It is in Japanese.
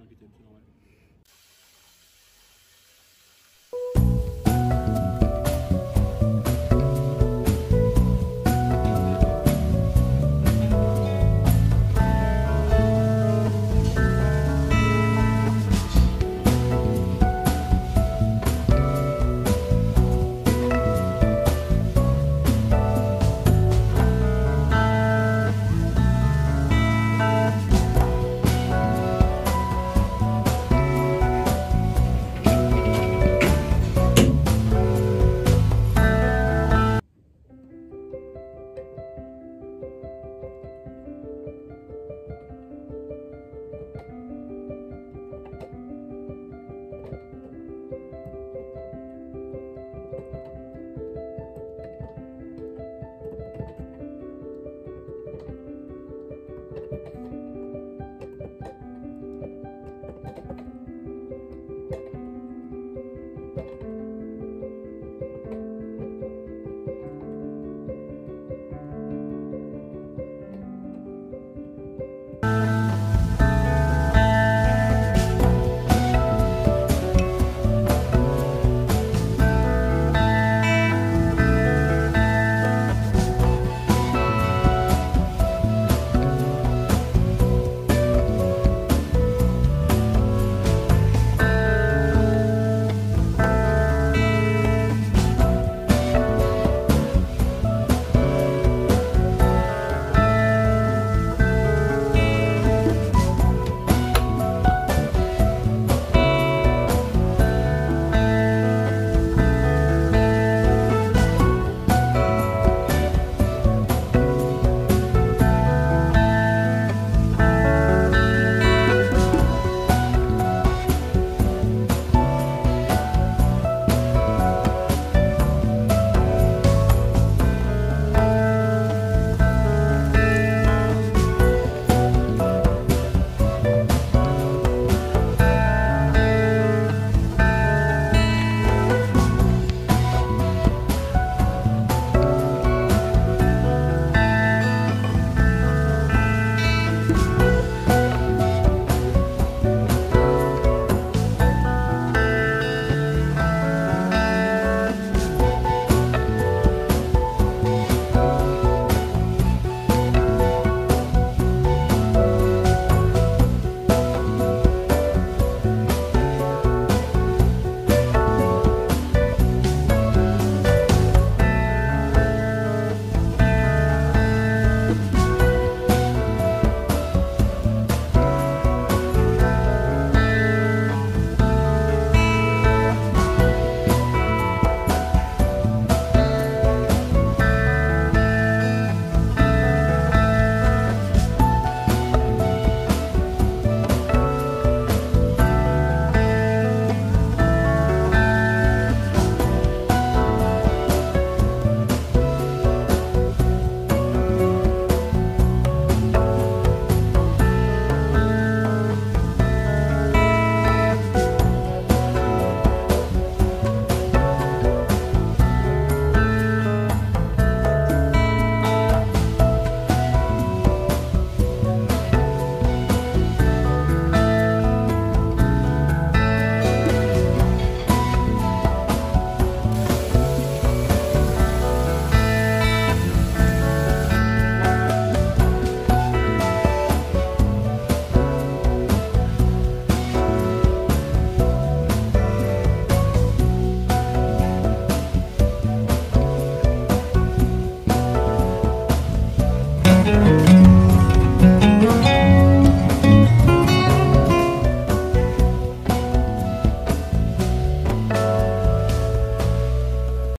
toi aussi, tu as